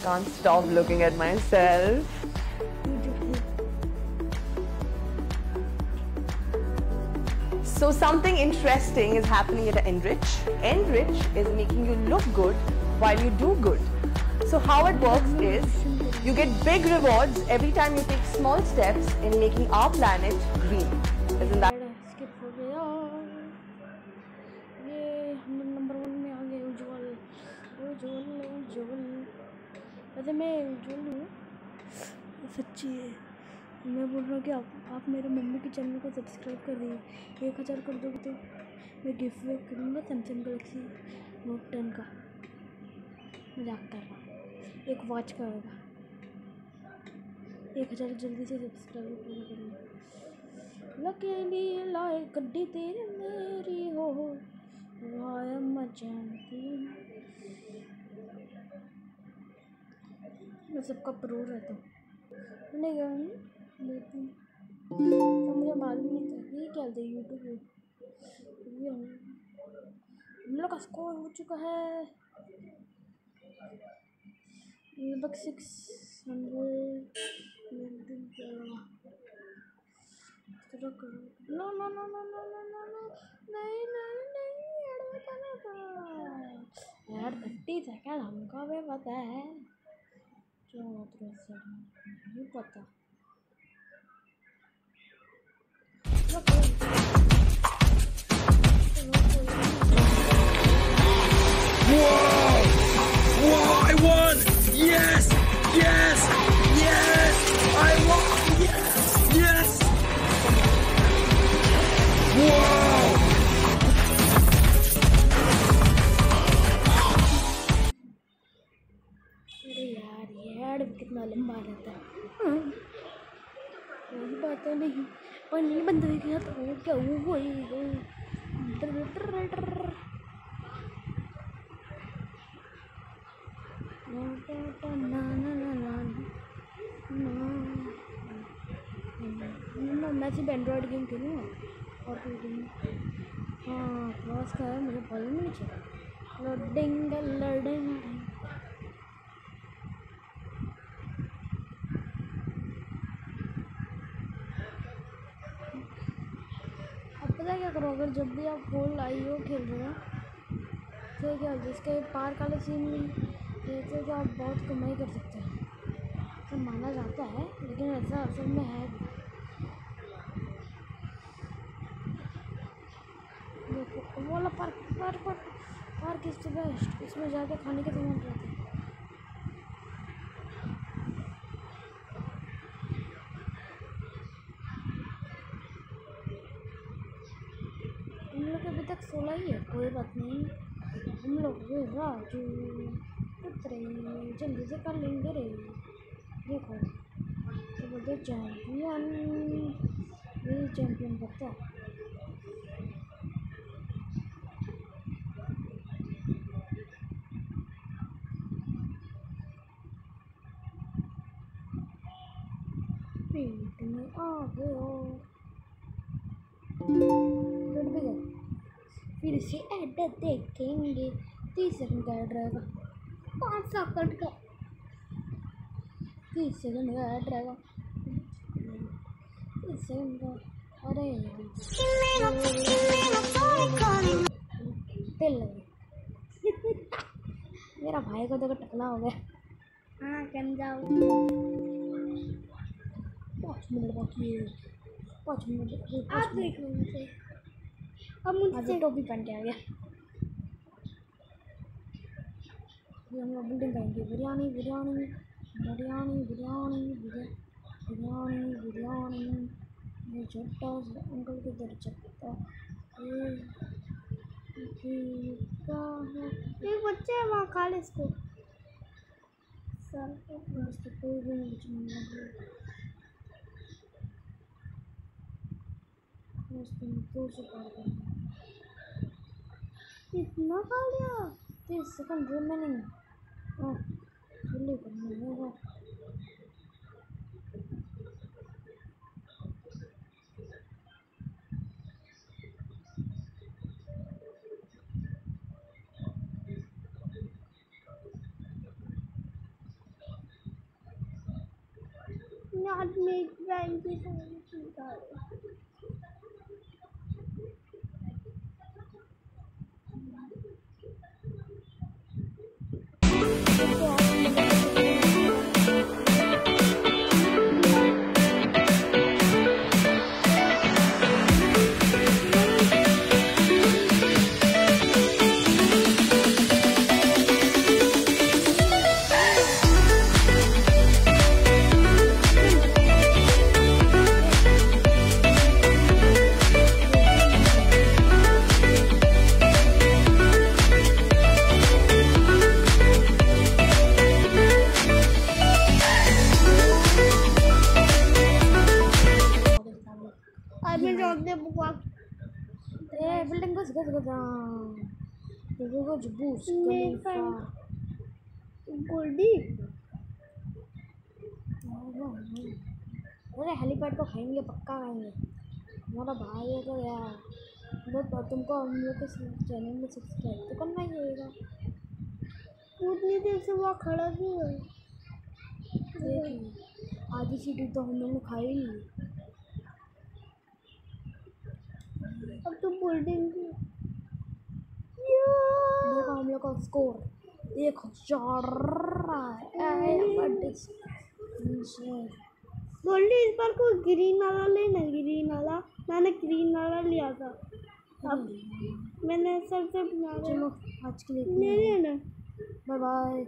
Can't stop looking at myself. So something interesting is happening at Enrich. Enrich is making you look good while you do good. So how it works is you get big rewards every time you take small steps in making our planet green. Isn't that वैसे मैं उज्जवल हूँ। सच्ची है। मैं बोल रहा हूँ कि आप आप मेरे मम्मी के चैनल को सब्सक्राइब कर दिए एक हज़ार कर दोगे तो मैं गिफ्ट वे करूँगा सैमसंग गलेक्सी नोट टेन का। मज़ाक कर रहा एक वॉच का होगा। एक हज़ार जल्दी से सब्सक्राइब पूरा करूँगा लकीली लाए गड्डी तेरी मेरी। मैं सबका प्रो रहता हूँ। नहीं गया हूँ। तो मुझे मालूम नहीं था ये क्या था यूट्यूब ये हम लोग का स्कोर हो चुका है लगभग six hundred no no no no no no no no नहीं नहीं नहीं ऐड बताना था यार थर्टी सेकेंड हमको भी पता है। जो मतलब नहीं पता चलो कोई चलो कोई Whoa! Whoa! I won! Yes! Yes! Yes! I won! Yes! Yes! Whoa! अरे ये ऐड कितना लंबा रहता है वही बात है नहीं नहीं बंद हो गया तो क्या वो मैं सिर्फ़ एंड्रॉयड गेम खेलूँगा और कोई गेम हाँ क्रॉस का है मुझे मालूम नहीं चला लोडिंग लोडिंग अब पता है क्या करो, अगर जब भी आप होल आई हो खेल रहे हो तो क्या जिसके पार्क वाले सीन में खेलते तो आप बहुत कमाई कर सकते हैं तो माना जाता है, लेकिन ऐसा असल में है भी। देखो वाला park park park park is the best इसमें जाके खाने के सामान रहते हैं हम लोग अभी तक सोलह ही है कोई बात नहीं हम लोग वे राजू उतरे जल्दी से कर लेंगे रे देखो तो बोलते चैम्पियन ये चैम्पियन करता है पेट में आ गया लड़ भी गए फिर से ऐड देखेंगे। तीस सेकंड का ऐड रहेगा पाँच सेकंड का तीस सेकंड का ऐड रहेगा तीस सेकंड का अरे तेल मेरा भाई को देखो टकला हो गया। हाँ गंजा पाँच मिनट बाकी है। पाँच मिनट आप देख मुझे। अब मुझसे टोपी पहन के आ गया हम लोग बिल्डिंग करेंगे बिरयानी बिरयानी बिरयानी बिरयानी बिरयानी बिरयानी ये छोटा सा अंकल के दर है एक बच्चे है वहाँ खा ले इसको सर तो कोई भी नहीं Los pintu seperti Ih, kenapa dia? This second remaining. Oh, sulit kan? not make friends with other people. ए बिल्डिंग को सगा सगा देखो को जबूस मेरी खलीफा गोल्डी अरे हेलीपैड को खाएँगे पक्का खाएँगे। हमारा भाई है तो यार बट तुमको हम लोग के चैनल में सब्सक्राइब तो करना ही पड़ेगा उतनी देर से वहाँ खड़ा क्यों है? आधी सीटी तो हम लोग ने खाई ली अब तो बिल्डिंग देखो हम लोग का स्कोर एक है गोल्डी इस बार कोई ग्रीन वाला लेना ग्रीन वाला। मैंने ग्रीन वाला लिया था। अब मैंने सबसे बना चलो आज के लिए ले लेना बाय बाय